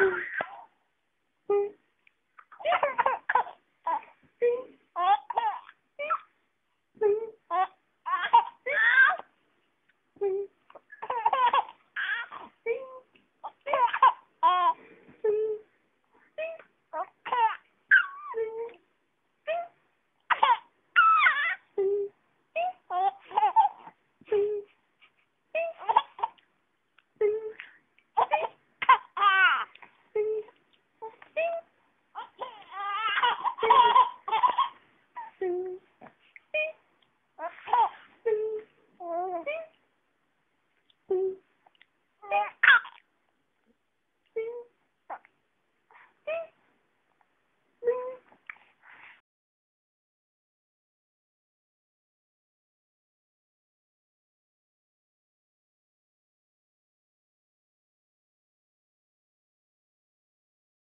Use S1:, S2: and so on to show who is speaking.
S1: Hallelujah. Thank you.